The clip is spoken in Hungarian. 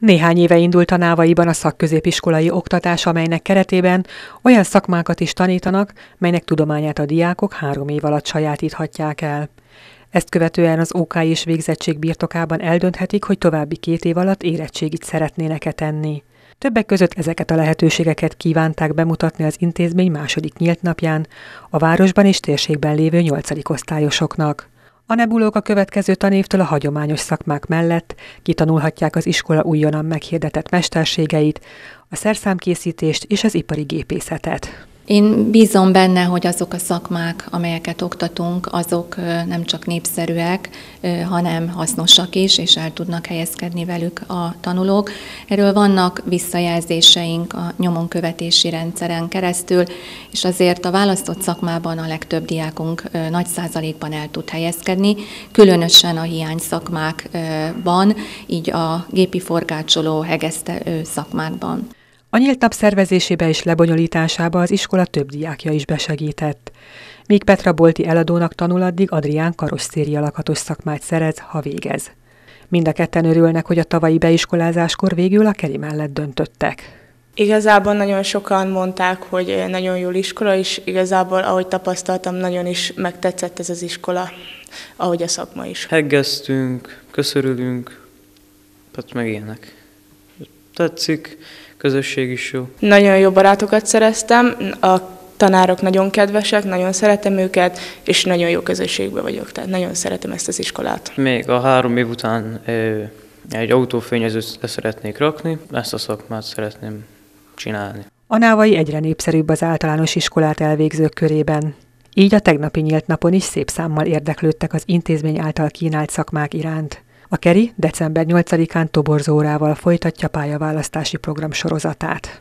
Néhány éve indult a Návaiban a szakközépiskolai oktatás, amelynek keretében olyan szakmákat is tanítanak, melynek tudományát a diákok három év alatt sajátíthatják el. Ezt követően az OK és végzettség birtokában eldönthetik, hogy további két év alatt érettségit szeretnének-e tenni. Többek között ezeket a lehetőségeket kívánták bemutatni az intézmény második nyílt napján a városban és térségben lévő nyolcadik osztályosoknak. A nebulók a következő tanévtől a hagyományos szakmák mellett kitanulhatják az iskola újonnan meghirdetett mesterségeit, a szerszámkészítést és az ipari gépészetet. Én bízom benne, hogy azok a szakmák, amelyeket oktatunk, azok nem csak népszerűek, hanem hasznosak is, és el tudnak helyezkedni velük a tanulók. Erről vannak visszajelzéseink a nyomonkövetési rendszeren keresztül, és azért a választott szakmában a legtöbb diákunk nagy százalékban el tud helyezkedni, különösen a hiány szakmákban, így a gépi forgácsoló, hegesztelő szakmákban. A nyílt nap szervezésébe és lebonyolításába az iskola több diákja is besegített. Míg Petra Bolti eladónak tanul, addig Adrián karosszéri alakatos szakmát szerez, ha végez. Mind a ketten örülnek, hogy a tavalyi beiskolázáskor végül a Keri mellett döntöttek. Igazából nagyon sokan mondták, hogy nagyon jó iskola, és igazából, ahogy tapasztaltam, nagyon is megtetszett ez az iskola, ahogy a szakma is. Heggeztünk, köszörülünk, hát meg ilyenek. Tetszik, közösség is jó. Nagyon jó barátokat szereztem, a tanárok nagyon kedvesek, nagyon szeretem őket, és nagyon jó közösségben vagyok, tehát nagyon szeretem ezt az iskolát. Még a három év után egy autófényezőt szeretnék rakni, ezt a szakmát szeretném csinálni. A návai egyre népszerűbb az általános iskolát elvégzők körében. Így a tegnapi nyílt napon is szép számmal érdeklődtek az intézmény által kínált szakmák iránt. A Keri december 8-án toborzórával folytatja pályaválasztási program sorozatát.